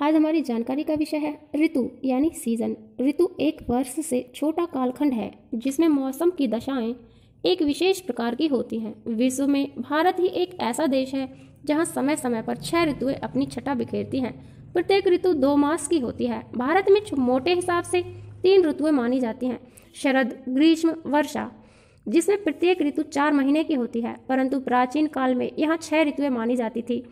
आज हमारी जानकारी का विषय है ऋतु, यानी सीज़न ऋतु एक वर्ष से छोटा कालखंड है, जिसमें मौसम की दशाएँ एक विशेष प्रकार की होती हैं। विश्व में भारत ही एक ऐसा देश है, जहाँ समय समय पर छह ऋतुएँ अपनी छटा बिखेरती हैं। प्रत्येक ऋतु दो मास की होती है। भारत में मोटे हिसाब से तीन ऋतुएँ मानी जाती हैं, शरद, ग्रीष्म, वर्षा, जिसमें प्रत्येक ऋतु चार महीने की होती है, परंतु प्राचीन काल में यहाँ छह ऋतुएँ मानी जाती थी।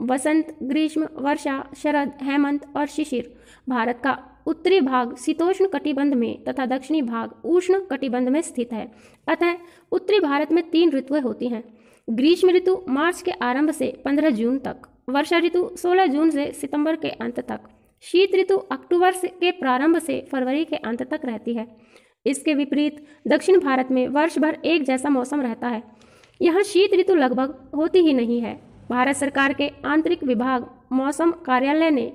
वसंत, ग्रीष्म, वर्षा, शरद, हेमंत और शिशिर। भारत का उत्तरी भाग शीतोष्ण कटिबंध में तथा दक्षिणी भाग उष्ण कटिबंध में स्थित है। अतः उत्तरी भारत में तीन ऋतुएँ होती हैं। ग्रीष्म ऋतु मार्च के आरंभ से 15 जून तक, वर्षा ऋतु 16 जून से सितंबर के अंत तक, शीत ऋतु अक्टूबर के प्रारंभ से फरवरी के अंत तक रहती है। इसके विपरीत, दक्षिण भारत में वर्ष भर एक जैसा मौसम रहता है। यहाँ शीत ऋतु लगभग होती ही नहीं है। भारत सरकार के आंतरिक विभाग मौसम कार्यालय ने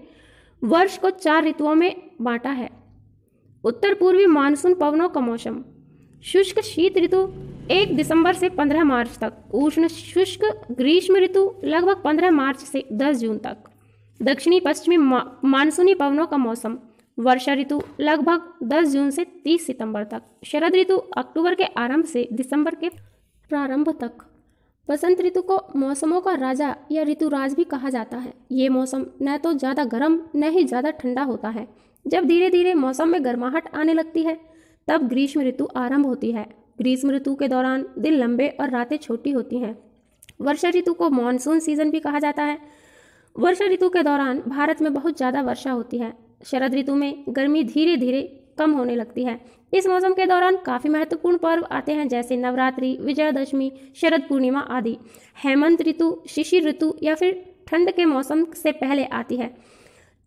वर्ष को चार ऋतुओं में बांटा है। उत्तर पूर्वी मानसून पवनों का मौसम शुष्क शीत ऋतु एक दिसंबर से 15 मार्च तक उष्ण शुष्क ग्रीष्म ऋतु लगभग 15 मार्च से 10 जून तक। दक्षिणी पश्चिमी मा, मानसूनी पवनों का मौसम वर्षा ऋतु लगभग 10 जून से 30 सितंबर तक शरद ऋतु अक्टूबर के आरंभ से दिसंबर के प्रारंभ तक। बसंत ऋतु को मौसमों का राजा या ऋतुराज भी कहा जाता है। ये मौसम न तो ज़्यादा गर्म, न ही ज़्यादा ठंडा होता है। जब धीरे धीरे मौसम में गर्माहट आने लगती है, तब ग्रीष्म ऋतु आरंभ होती है। ग्रीष्म ऋतु के दौरान दिन लंबे और रातें छोटी होती हैं। वर्षा ऋतु को मानसून सीज़न भी कहा जाता है। वर्षा ऋतु के दौरान भारत में बहुत ज़्यादा वर्षा होती है। शरद ऋतु में गर्मी धीरे धीरे कम होने लगती है। इस मौसम के दौरान काफ़ी महत्वपूर्ण पर्व आते हैं, जैसे नवरात्रि, विजयादशमी, शरद पूर्णिमा आदि। हेमंत ऋतु शिशिर ऋतु या फिर ठंड के मौसम से पहले आती है।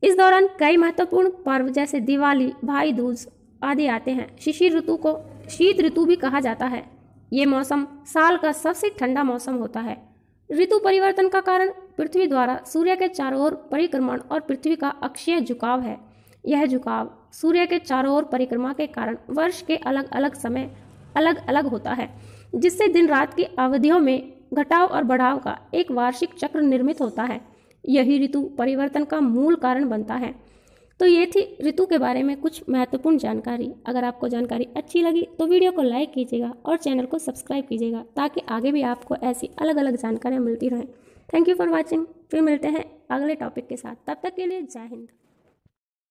इस दौरान कई महत्वपूर्ण पर्व जैसे दिवाली, भाई दूज आदि आते हैं। शिशिर ऋतु को शीत ऋतु भी कहा जाता है। ये मौसम साल का सबसे ठंडा मौसम होता है। ऋतु परिवर्तन का कारण पृथ्वी द्वारा सूर्य के चारों ओर परिक्रमण और पृथ्वी का अक्षीय झुकाव है। यह झुकाव सूर्य के चारों ओर परिक्रमा के कारण वर्ष के अलग अलग समय अलग अलग होता है, जिससे दिन रात की अवधियों में घटाव और बढ़ाव का एक वार्षिक चक्र निर्मित होता है। यही ऋतु परिवर्तन का मूल कारण बनता है। तो ये थी ऋतु के बारे में कुछ महत्वपूर्ण जानकारी। अगर आपको जानकारी अच्छी लगी तो वीडियो को लाइक कीजिएगा और चैनल को सब्सक्राइब कीजिएगा, ताकि आगे भी आपको ऐसी अलग अलग जानकारियाँ मिलती रहें। थैंक यू फॉर वॉचिंग फिर मिलते हैं अगले टॉपिक के साथ। तब तक के लिए जय हिंद।